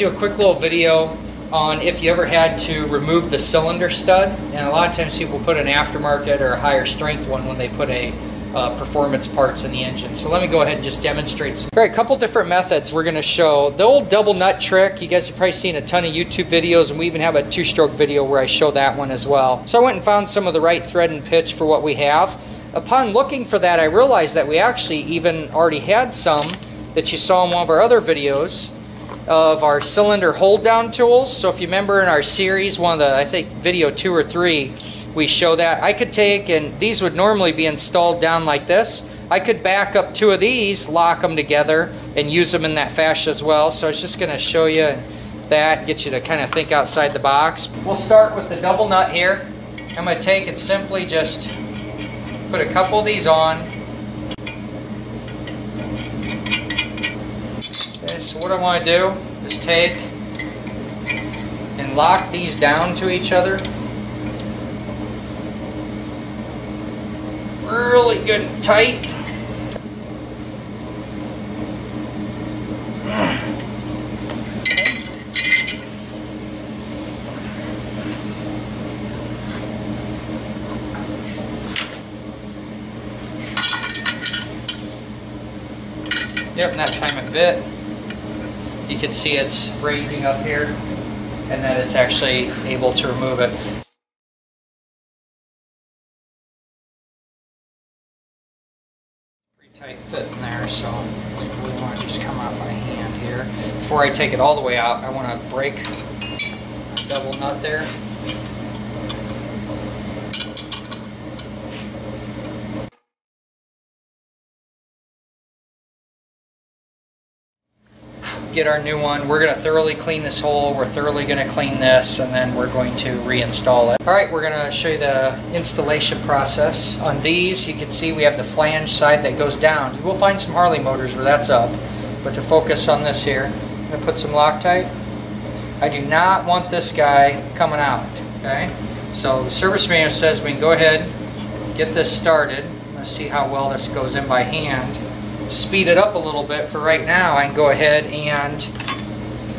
do a quick little video on if you ever had to remove the cylinder stud. And a lot of times people put an aftermarket or a higher strength one when they put a uh, performance parts in the engine. So let me go ahead and just demonstrate. Some. All right, a couple different methods we're going to show. The old double nut trick, you guys have probably seen a ton of YouTube videos and we even have a two-stroke video where I show that one as well. So I went and found some of the right thread and pitch for what we have. Upon looking for that, I realized that we actually even already had some that you saw in one of our other videos of our cylinder hold down tools. So if you remember in our series, one of the, I think video two or three, we show that. I could take, and these would normally be installed down like this. I could back up two of these, lock them together, and use them in that fashion as well. So I was just going to show you that, get you to kind of think outside the box. We'll start with the double nut here. I'm going to take and simply just put a couple of these on. Okay, so what I want to do is take and lock these down to each other. Really good and tight. Yep, and that time it bit. You can see it's raising up here and then it's actually able to remove it. Pretty tight fit in there, so we want to just come out by hand here. Before I take it all the way out, I want to break double nut there. Get our new one. We're going to thoroughly clean this hole. We're thoroughly going to clean this and then we're going to reinstall it. All right, we're going to show you the installation process. On these, you can see we have the flange side that goes down. You will find some Harley motors where that's up, but to focus on this here, I'm going to put some Loctite. I do not want this guy coming out, okay? So the service manual says we can go ahead, get this started. Let's see how well this goes in by hand to speed it up a little bit for right now, I can go ahead and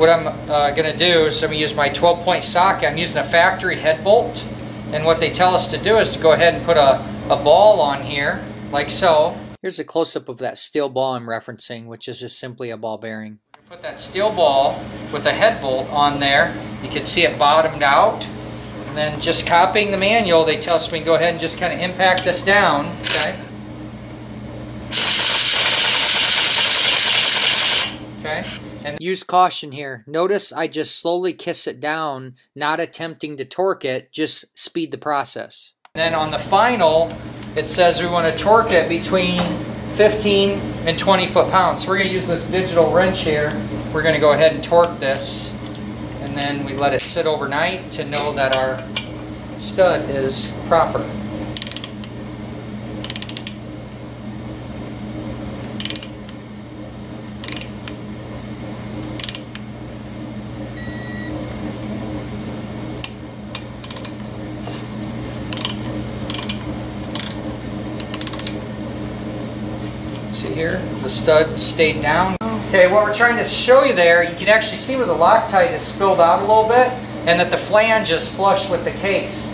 what I'm uh, going to do is I'm going to use my 12 point socket. I'm using a factory head bolt. And what they tell us to do is to go ahead and put a, a ball on here, like so. Here's a close-up of that steel ball I'm referencing, which is just simply a ball bearing. Put that steel ball with a head bolt on there. You can see it bottomed out. And then just copying the manual, they tell us we can go ahead and just kind of impact this down, okay? Okay. And use caution here. Notice I just slowly kiss it down, not attempting to torque it, just speed the process. Then on the final, it says we want to torque it between 15 and 20 foot-pounds. So we're going to use this digital wrench here. We're going to go ahead and torque this. And then we let it sit overnight to know that our stud is proper. See here, the stud stayed down. Okay, what we're trying to show you there, you can actually see where the Loctite is spilled out a little bit and that the flange is flush with the case.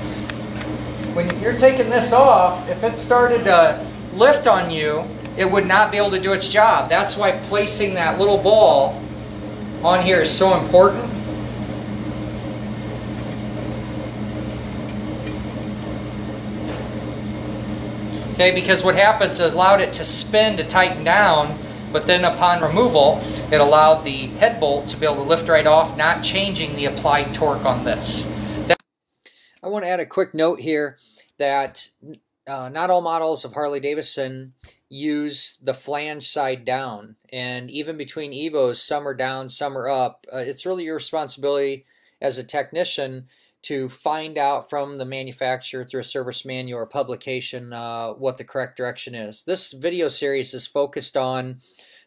When you're taking this off, if it started to lift on you, it would not be able to do its job. That's why placing that little ball on here is so important. Okay, because what happens is allowed it to spin to tighten down, but then upon removal, it allowed the head bolt to be able to lift right off, not changing the applied torque on this. That I want to add a quick note here that uh, not all models of Harley Davidson use the flange side down. And even between Evos, some are down, some are up. Uh, it's really your responsibility as a technician to find out from the manufacturer through a service manual or publication uh, what the correct direction is. This video series is focused on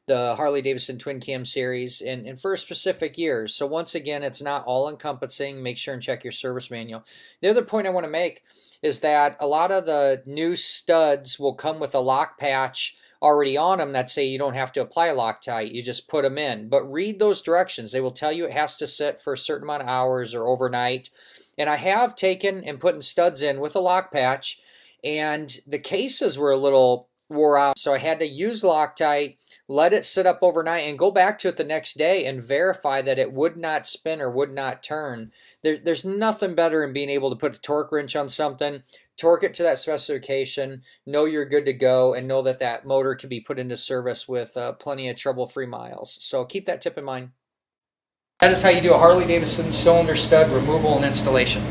the Harley Davidson Twin Cam series and, and for specific years. So once again, it's not all encompassing. Make sure and check your service manual. The other point I want to make is that a lot of the new studs will come with a lock patch already on them that say you don't have to apply Loctite. You just put them in. But read those directions. They will tell you it has to sit for a certain amount of hours or overnight. And I have taken and put studs in with a lock patch, and the cases were a little wore out. So I had to use Loctite, let it sit up overnight, and go back to it the next day and verify that it would not spin or would not turn. There, there's nothing better than being able to put a torque wrench on something, torque it to that specification, know you're good to go, and know that that motor can be put into service with uh, plenty of trouble-free miles. So keep that tip in mind. That is how you do a Harley-Davidson cylinder stud removal and installation.